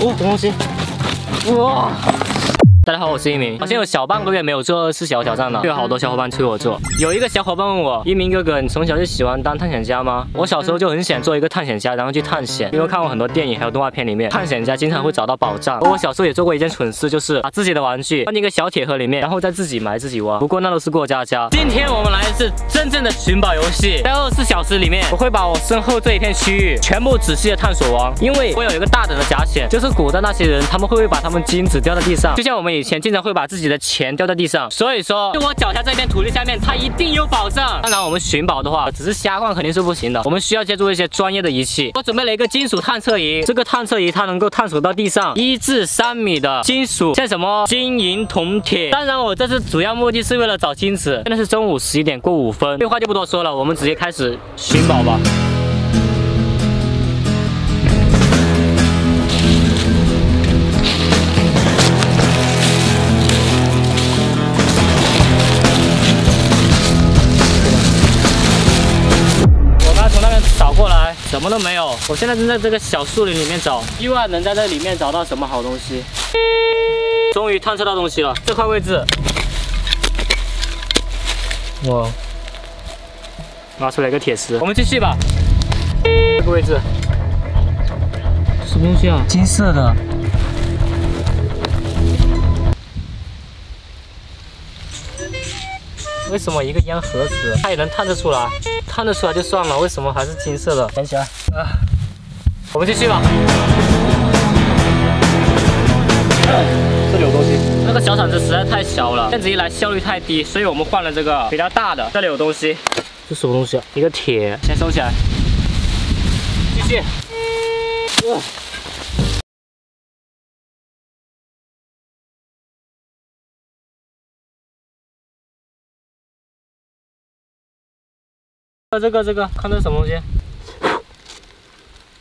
哦，什么东西？哇！大家好，我是一鸣，好像有小半个月没有做二十四小时挑战了，就有好多小伙伴催我做。有一个小伙伴问我，一鸣哥哥，你从小就喜欢当探险家吗？我小时候就很想做一个探险家，然后去探险，因为看过很多电影还有动画片里面，探险家经常会找到宝藏。而我小时候也做过一件蠢事，就是把自己的玩具放进一个小铁盒里面，然后再自己埋自己挖。不过那都是过家家。今天我们来的是真正的寻宝游戏，在二十四小时里面，我会把我身后这一片区域全部仔细的探索完，因为我有一个大胆的假想，就是古代那些人他们会不会把他们金子掉在地上，就像我们以前经常会把自己的钱掉在地上。所以说，就我脚下这片土地下面，它一定有宝藏。当然，我们寻宝的话，只是瞎逛肯定是不行的，我们需要借助一些专业的仪器。我准备了一个金属探测仪，这个探测仪它能够探索到地上一至三米的金属，像什么金银铜铁。当然，我这次主要目的是为了找金子。现在是中午十一点过五分，废话就不多说了，我们直接开始寻宝吧。什么都没有。我现在正在这个小树林里面找，希望能在这里面找到什么好东西。终于探测到东西了，这块位置，哇，拿出来一个铁丝，我们继续吧。这个位置，什么东西啊？金色的。为什么一个烟盒子它也能探得出来？探得出来就算了，为什么还是金色的？捡起来啊！我们继续吧。这里有东西。那个小铲子实在太小了，这样子一来效率太低，所以我们换了这个比较大的。这里有东西，这什么东西啊？一个铁，先收起来。继续。哇！这个这个，看这什么东西？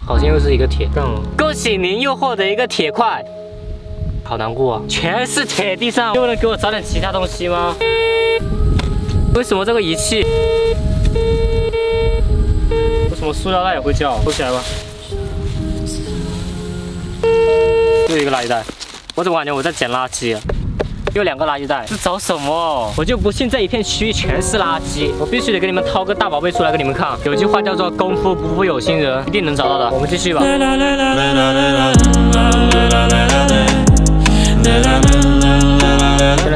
好像又是一个铁。恭喜您又获得一个铁块，好难过啊！全是铁，地上就不能给我找点其他东西吗？为什么这个仪器？为什么塑料袋也会叫？收起来吧。又一个垃圾袋，我怎么感觉我在捡垃圾啊？又两个垃圾袋，是找什么？我就不信这一片区域全是垃圾，我必须得给你们掏个大宝贝出来给你们看。有句话叫做“功夫不负有心人”，一定能找到的。我们继续吧。现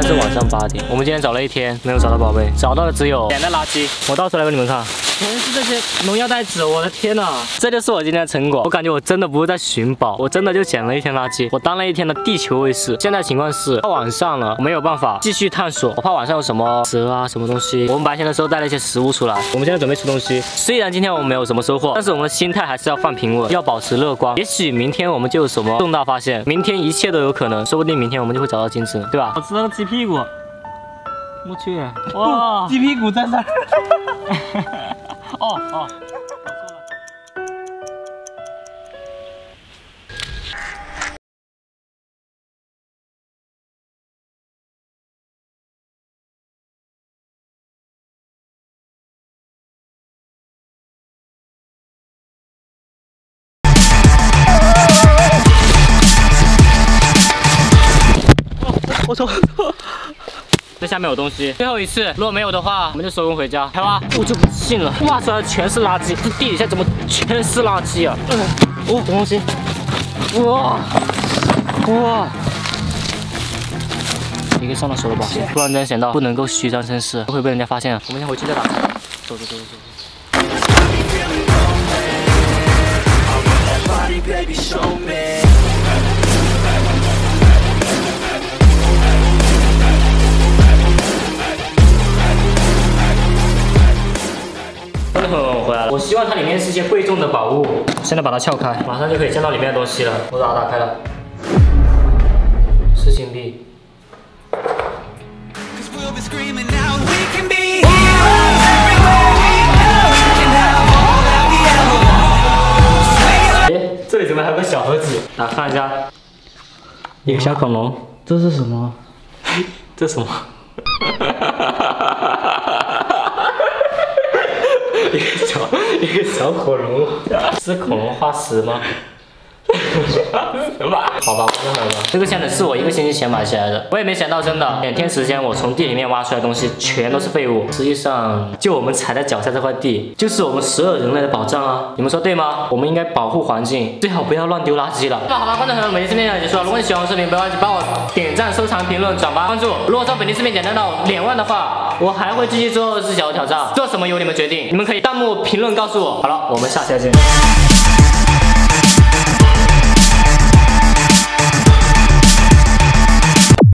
在是晚上八点，我们今天找了一天没有找到宝贝，找到的只有捡的垃圾。我倒出来给你们看，全是这些农药袋子，我的天呐，这就是我今天的成果。我感觉我真的不是在寻宝，我真的就捡了一天垃圾。我当了一天的地球卫士。现在情况是到晚上了，我没有办法继续探索，我怕晚上有什么蛇啊什么东西。我们白天的时候带了一些食物出来，我们现在准备吃东西。虽然今天我们没有什么收获，但是我们的心态还是要放平稳，要保持乐观。也许明天我们就有什么重大发现，明天一切都有可能，说不定明天我们就会找到金子，对吧？我吃了个鸡屁股。我去，哇，鸡屁股在那儿。哦哦，我操！这下面有东西，最后一次，如果没有的话，我们就收工回家，开吧。我就不信了，挖出来全是垃圾，这地底下怎么全是垃圾啊？哦，什么东西？哇哇！一个上到手的宝贝，突然间想到不能够虚张声势，会被人家发现。我们先回去再打开。走走走走走。来了。我希望它里面是一些贵重的宝物。现在把它撬开，马上就可以见到里面的东西了。我把它打开了，是金币。Cause we'll be screaming out, we can be heroes everywhere we go. We can have all that we ever want. Swing it 哎，这里怎么还有个小盒子？打开一下，一个小恐龙。这是什么？这什么？一个小一 个小恐龙，是恐龙化石吗？好吧，不用了吧。这个箱子是我一个星期前买起来的，我也没想到，真的两天时间，我从地里面挖出来的东西全都是废物。实际上，就我们踩在脚下这块地，就是我们所有人类的保障啊！你们说对吗？我们应该保护环境，最好不要乱丢垃圾了。那么好吧，观众朋友们，本期视频就结束了。如果你喜欢我视频，不要忘记帮我点赞、收藏、评论、转发、关注。如果说本期视频点赞到两万的话，我还会继续做二十四小挑战，做什么由你们决定。你们可以弹幕评论告诉我。好了，我们下期再见。